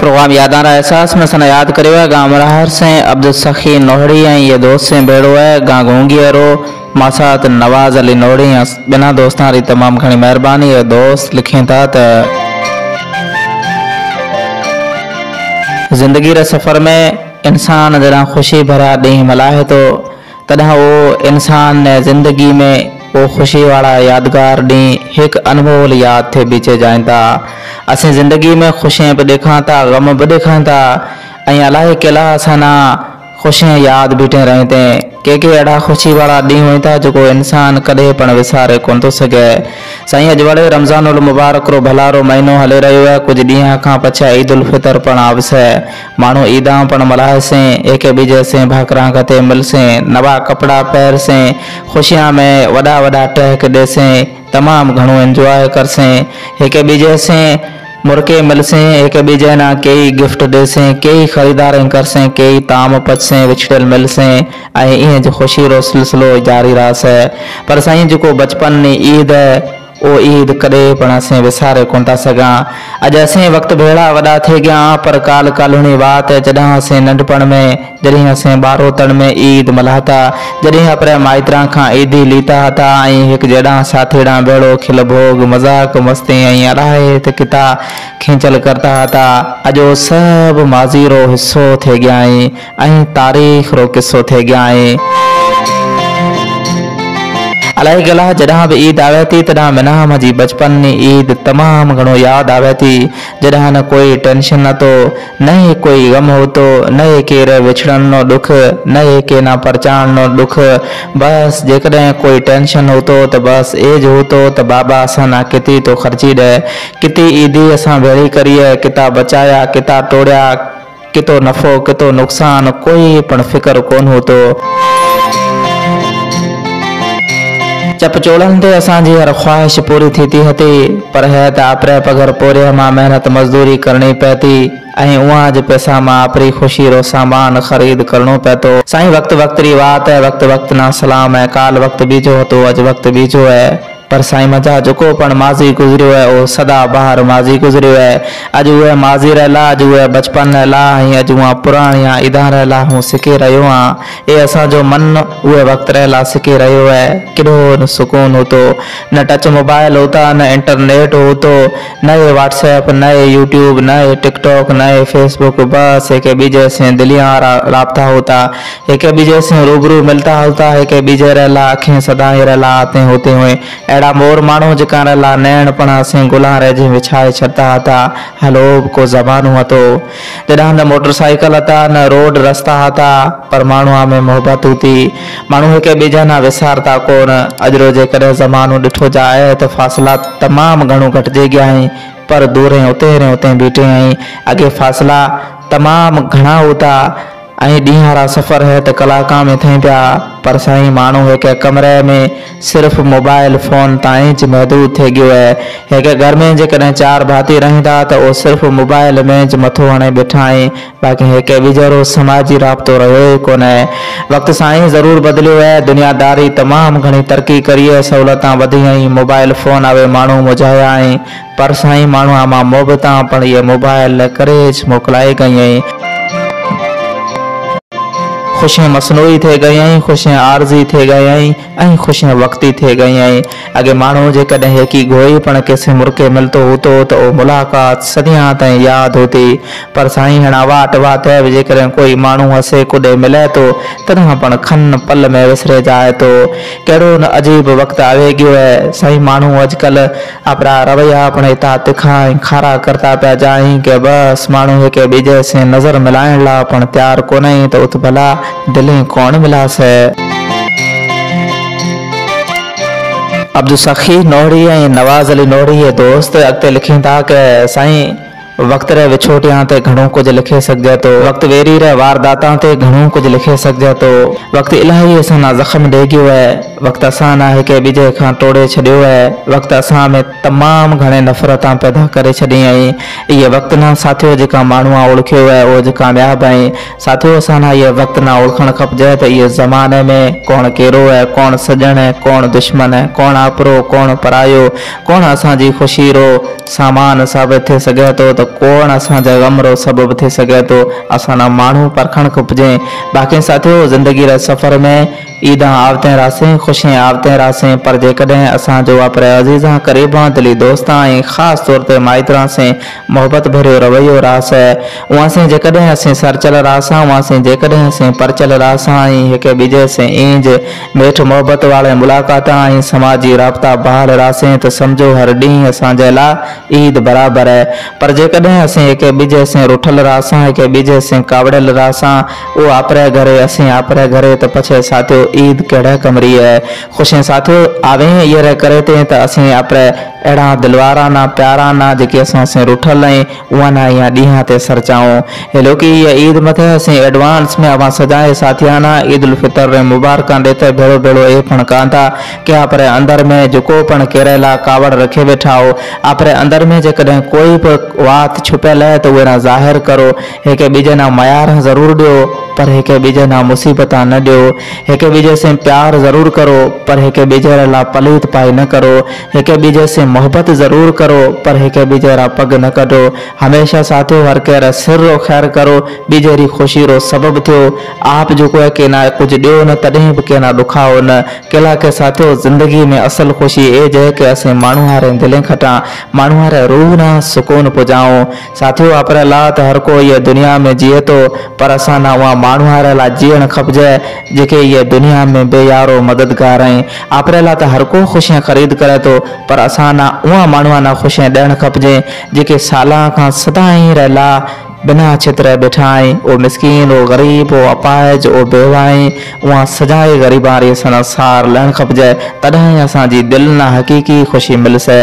Programme यादाना एहसास में सन याद करियो है, गाँव मराहर से, अब्दुल सखी नोहड़ी ऐं ये दोस्त से भेड़ो है, गाँव गोंगियरो मासात नवाज़ अली नोहड़ी बिना दोस्तां री तमाम घणी महिरबानी है, दोस्त लिखें था त। ज़िंदगी रे सफ़र में इंसान जॾहिं ख़ुशी भरा ॾींहं मल्हाए थो तॾहिं उहो इंसान ज़िंदगी में वो ख़ुशी वाला यादगार ॾींहुं हिकु अनमोल यादि थे बीचे जाइनि असीं ज़िंदगी में ख़ुशियाँ बि ॾेखां था ग़म बि ॾेखां था ऐं अलाए कहिड़ा असां ख़ुशियाँ यादि बीठे रहे थे के के अहिड़ा ख़ुशी वारा ॾींहं हुई था जेको इंसान कॾहिं पण विसारे कोन थो सघे साईं अॼु वड़े रमज़ान उल मुबारक रो भलारो महीनो हले रहियो आहे कुझु ॾींहं खां पछा ईद उल फितर पण आवसे माण्हू ईदां पण मल्हाएसीं एक ॿिजे से भाकरा गते मिलसे, नवा कपिड़ा पहिरसे, ख़ुशियाँ में वॾा वॾा टहक ॾेसीं तमामु घणो इंजॉय करसे हिक ॿिजे से मुर्के मिलसे, एक बीजे ना कई गिफ्ट देसे, कई ख़रीदार करसें, कई ताम पचसे विछड़ल मिलसे। ऐं जो ख़ुशी रो सिलसिलो जारी रहसे पर साईं जेको बचपन में ईद ओ ईद कॾहिं पण असीं विसारे कोन था सघां। अॼु असीं वक़्तु भेड़ा वॾा थी गया पर काल कालुणी बात जॾहिं असीं नंढपण में, जॾहिं असीं ॿारोतण में ईद मल्हाता जॾहिं अपने माइतरा खां ईदी लीता था, ऐं हिकु जॾहिं साथीड़ा भेड़ो खिल भोग, मज़ाक, मस्ती, ऐं किता खींचल करता था। अॼु सभु माज़ी रो हिसो थी ऐं तारीख़ रो किसो थी गया अलाए गला जॾहिं बि ईद आवे थी, तॾहिं मिनाम जी बचपन जी ईद तमामु घणो यादि आवे थी। जॾहिं न कोई टेंशन न ही कोई गम होतो न ही केरु विछड़ण नो दुख न ही के ना परचाण नो दुख बस जेकॾहिं कोई टेंशन होतो त बस एज होतो त बाबा असां ना किती तो ख़र्ची ॾे। किती ईदी असां भेड़ी करिए, किता बचाया, किता टोड़िया कितो नफ़ो, कितो नुक़सान, कोई पण फ़िक्र कोन होतो चपचोड़नि ते असांजी हर ख़्वाहिश पूरी थी थी हती, पर है त आपरे पघर पोरे माँ मेहनत मज़दूरी करणी पए थी ऐं उहा जे पैसा माँ आपरी ख़ुशी रो सामान ख़रीद करणो पए थो साईं वक़्तु वक़्त री वात है, वक़्तु वक़्त ना सलाम है, काल वक़्तु बीजो હતો अॼु वक़्तु बीजो है। पर साईं मज़ा पण माज़ी गुज़रियो आहे उहो सदा बहार माज़ी गुज़रियो आहे अॼु उहे माज़ी रहियला अॼु उहे बचपन रहियला ऐं अॼु उहा पुराणिया ईदा रहियला हूँ सिके रहियो आहियाँ हे असांजो मन उहे वक़्तु रहियला सिके रहियो आहे न सुकून होतो, न टच मोबाइल होता, न इंटरनेट होतो न ये व्हाट्सएप न ये यूट्यूब न ये टिकटॉक न ये फेसबुक, बस एक ॿिजे से दिलियाँ राब्ता होता। एक ॿिजे से रूबरू मिलता होता, एक ॿिजे रहियला अखियूं सदाई रहियला आते होते हुए। अहिड़ा मोर माण्हू जेका रहियला नैणपण असीं गुलां रहिजी विछाए छॾंदा हुआ हलो को ज़मानो હતો जॾहिं न मोटरसाइकिल था न रोड रस्ता था पर माण्हूअ में मोहबत थी माण्हू हिक ॿिए ना विसारता कोन। अॼु रोज़ जेकॾहिं ज़मानो ॾिठो जाए त फ़ासिला तमामु घणो घटिजी गया आहिनि पर दूर उते उते बीठे आहीं। अॻे फ़ासिला तमामु घणा होता। ऐं सफ़र है त कलाक में थियनि पिया। पर साईं, माण्हू हिकु कमरे में सिर्फ़ु मोबाइल फ़ोन ताईं महदूद थी गयो आहे हिकु घर में जेकॾहिं चारि भाती रहंदा, त उहो सिर्फ़ु मोबाइल में ज मथो हणे बीठा आहिनि। बाक़ी हिकु ॿिजो समाजी राब्तो रहियो ई कोन्हे। वक़्तु साईं ज़रूरु बदिलियो आहे दुनियादारी तमामु घणी तरक़ी करी आहे सहूलियतां वधी मोबाइल फ़ोन आवे माण्हू मुझाया पर साईं, माण्हू माँ मोहबतां पण इहे मोबाइल करे मोकिलाए कई खुशियाँ मसनूई थी गई आहिनि ख़ुशियाँ आरज़ी थे गई आहिनि ऐं ख़ुशियाँ वक़्ती थी गई। आहिनि अॻे माण्हू जेकॾहिं हिकी गोई पण कंहिंसे मुर्के मिलंदो हुतो, त उहो मुलाक़ात सदियाँ ताईं यादि होती। पर साईं हाणे वाट वात बि जेकॾहिं कोई माण्हू हसे, कुॾे मिले थो तॾहिं पण खन पल में विसरे जाए थो कहिड़ो न अजीब वक़्तु आवे गयो आहे साईं माण्हू अॼुकल्ह अपना रवैया पण हितां तिखा खारा करता पिया जाइनि की बसि माण्हू हिक ॿिए से नज़र मिलाइण लाइ पण तयारु कोन्हे, त उत भला दिलें कौन मिला से अब्दुल सखी नोड़ी ऐं नवाज़ अली नोड़ी ये दोस्त अॻिते लिखनि था की साईं वक़्त रे विछोटियाँ ते घणो कुझु लिखे सघिजे थो वक़्तु वेरी रे वारदातां ते घणो कुझु लिखे सघिजे थो वक़्तु इलाही असां ज़ख़्म ॾेई है। वक़्तु असां न हिक ॿिए खां टोड़े छॾियो आहे। वक़्तु असां में तमामु घणे नफ़रतां पैदा करे छॾी आई इहे वक़्तु न, साथियो माण्हू आहे ओळखियो आहे, उहो जेका कामयाबु आहे। साथियो, असां न इहे वक़्तु न ओळखणु खपिजे त इहे ज़माने में कौन कहिड़ो आहे कौन सॼणु आहे कौन दुश्मन आहे कौन आपरो कौन परायो कौन असांजी ख़ुशी रो सामान साबित थी त कौन असांजा ग़म रो सबबु थी थो। असां न माण्हू परखणु खपिजे। बाक़ी साथियो, ज़िंदगी जे सफ़र में ईद आवते रासें ख़ुशियाँ आवते रासें पर जेकॾहिं असांजो वापरे अज़ीज़ा क़रीबा दिली दोस्तां ऐं ख़ासि तौर ते माइतरा से मोहबत भरियो रवैयो रास आहे उहा से असीं सरचल रासां उहा से असीं परचल रासां ऐं हिक ॿिए से ईंज। मेठ मोहबत वारे मुलाक़ात ऐं समाजी राब्ता बहाल रासें त सम्झो हर ॾींहुं असांजे ईद बराबरि आहे पर जेकॾहिं असीं हिक ॿिए से रुठल रासां हिक ॿिए से कावड़ियल रासां उहो आपरे घरे, असीं आपरे घरे, त पछे साथियो ईद कहिड़ा कमरी है। ख़ुशियाँ साथियो, आवे ये रह करे ते त असीं आपरे अहिड़ा दिलवारा ना, प्यारा ना, जेके असां रुठल आहियूं उहा ना या ॾींहं ते हेलो की इहा ईद मथे असीं एडवांस में अवां सजाए, साथियाना ईद उल फितर रे मुबारक ॾेते भेड़ो भेड़ो ए पण कांदा के आपरे अंदर में जेको पण केरला कावड़ रखे वेठा हो। आपरे अंदर में जेकॾहिं कोई बि वात छुपियल है तो उहे ज़ाहिर करो। हिक ॿिए ना मयार ज़रूर ॾियो। पर हिक ॿिए ना मुसीबत न ॾियो। हिक ॿिए से प्यार ज़रूर करो, पर हिक ॿिए लाइ पलीत पाई न करो। हिक ॿिए से मोहबत ज़रूर करो, पर हिक ॿिए पग न कढो। हमेशा साथियो हर कंहिं सिर रो ख़ैर करो जी ख़ुशी रो सबबु थियो। आप जेको आहे के ना कुझु ॾियो न, तॾहिं बि के ना ॾुखाओ न। केला के साथियो ज़िंदगी में असल ख़ुशी ए जे के असीं माण्हू वारे दिलें खटां माण्हू वारे रूह ना सुकून पुॼाऊं। साथियो आपरे ला त हर को इहा दुनिया में जिए थो, पर असां ना उहा माण्हू लाइ जीअणु खपिजे, जेके इहा दुनिया में बेयारो मददगार आहिनि। आपरे लाइ त हर को ख़ुशियाँ ख़रीद करे थो, पर असां ना उहा माण्हू ना ख़ुशियाँ ॾियणु खपिजे, जेके साल खां सदाईं रहियला बिना छित्र वेठा आहिनि। उहो मिसकिन उहो ग़रीब उहो अपाहिज उहो बेवाई उहा सजाए ग़रीबारी सां सार लहणु खपिजे, तॾहिं असांजी दिलि न हक़ीक़ी ख़ुशी मिलसे।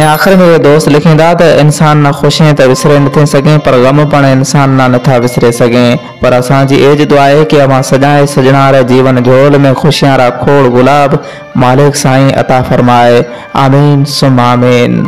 ऐं आख़िर में इहे दोस्त लिखींदा त इंसान न ख़ुशियाँ त विसरे नथे सघे, पर ग़म पण इंसान न नथा विसरे सघे। पर असांजी एज दुआ आहे की अवां सजाए सजणारे जीवन झोल में ख़ुशियारा खोड़ गुलाब मालिक साईं अता फरमाए, आमीन सुम आमीन।